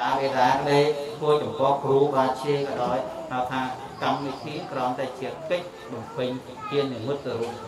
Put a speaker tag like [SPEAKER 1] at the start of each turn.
[SPEAKER 1] តាវេដាលេធ្វើចំពោះគ្រូបាជាក៏ដោយហៅថាកម្មវិធីក្រំតែជាកិច្ចបំពេញជានិមិត្តរូប